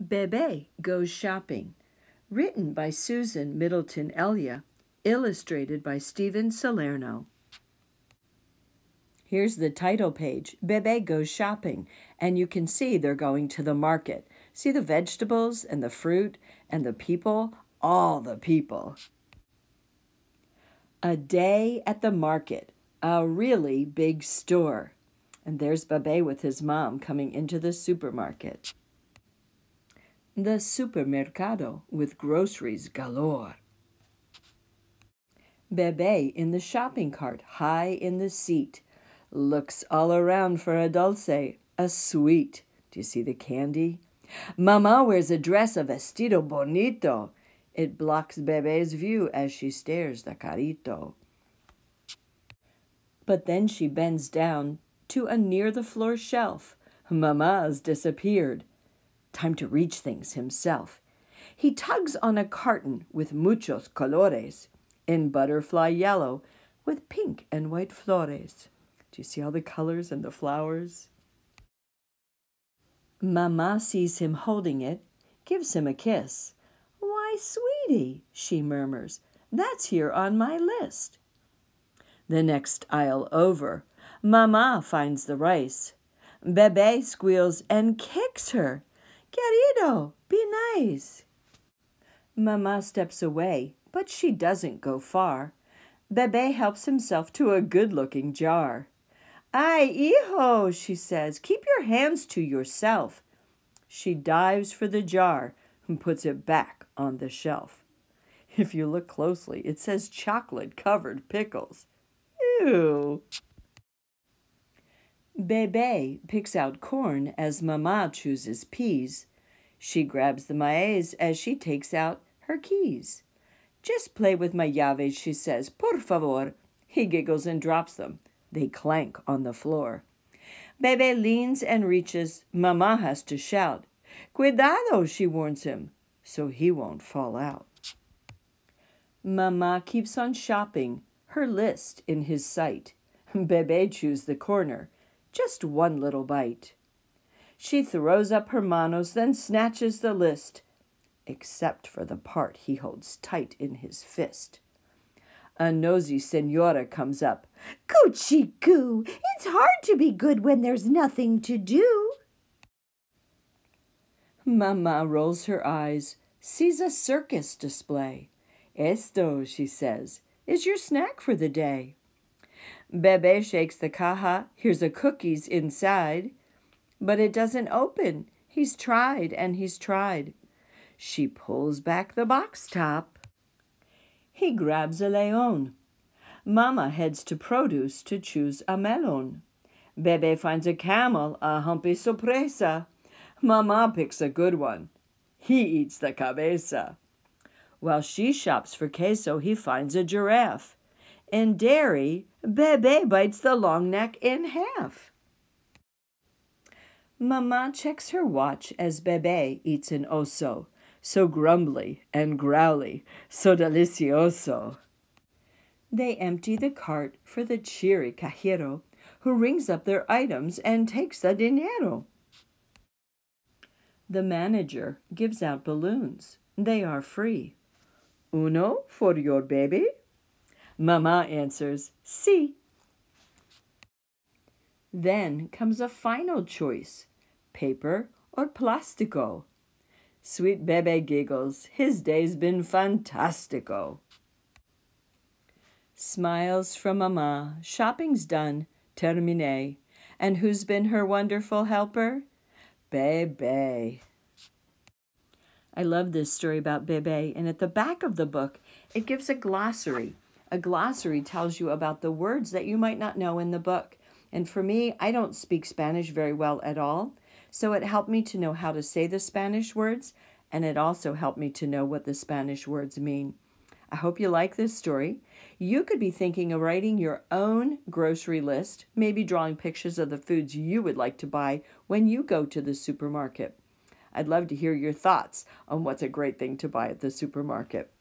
Bebe Goes Shopping, written by Susan Middleton Elya, illustrated by Steven Salerno. Here's the title page Bebe Goes Shopping, and you can see they're going to the market. See the vegetables and the fruit and the people? All the people. A day at the market, a really big store. And there's Bebe with his mom coming into the supermarket. The supermercado with groceries galore. Bebe in the shopping cart, high in the seat, looks all around for a dulce, a sweet. Do you see the candy? Mama wears a dress, of vestido bonito. It blocks Bebe's view as she stares the carito. But then she bends down to a near the floor shelf. Mama's disappeared. Time to reach things himself. He tugs on a carton with muchos colores, in butterfly yellow with pink and white flores. Do you see all the colors and the flowers? Mama sees him holding it, gives him a kiss. Why, sweetie, she murmurs, that's here on my list. The next aisle over, Mama finds the rice. Bebe squeals and kicks her. Querido, be nice. Mama steps away, but she doesn't go far. Bebe helps himself to a good looking jar. Ay, hijo, she says, keep your hands to yourself. She dives for the jar and puts it back on the shelf. If you look closely, it says chocolate covered pickles. Ew. Bebe picks out corn as Mama chooses peas. She grabs the maize as she takes out her keys. Just play with my llaves, she says. Por favor. He giggles and drops them. They clank on the floor. Bebe leans and reaches. Mama has to shout. Cuidado, she warns him, so he won't fall out. Mama keeps on shopping, her list in his sight. Bebe chews the corner just one little bite. She throws up her manos, then snatches the list, except for the part he holds tight in his fist. A nosy senora comes up. Coochie coo! It's hard to be good when there's nothing to do. Mama rolls her eyes, sees a circus display. Esto, she says, is your snack for the day. Bebe shakes the caja. Here's a cookies inside. But it doesn't open. He's tried and he's tried. She pulls back the box top. He grabs a leon. Mama heads to produce to choose a melon. Bebe finds a camel, a humpy sorpresa. Mama picks a good one. He eats the cabeza. While she shops for queso, he finds a giraffe. In dairy, Bebe bites the long neck in half. Mama checks her watch as Bebe eats an oso, so grumbly and growly, so delicioso. They empty the cart for the cheery cajero, who rings up their items and takes the dinero. The manager gives out balloons. They are free. Uno for your baby, Mama answers, Si. Then comes a final choice paper or plastico. Sweet Bebe giggles. His day's been fantastico. Smiles from Mama. Shopping's done. Terminé. And who's been her wonderful helper? Bebe. I love this story about Bebe, and at the back of the book, it gives a glossary a glossary tells you about the words that you might not know in the book. And for me, I don't speak Spanish very well at all. So it helped me to know how to say the Spanish words, and it also helped me to know what the Spanish words mean. I hope you like this story. You could be thinking of writing your own grocery list, maybe drawing pictures of the foods you would like to buy when you go to the supermarket. I'd love to hear your thoughts on what's a great thing to buy at the supermarket.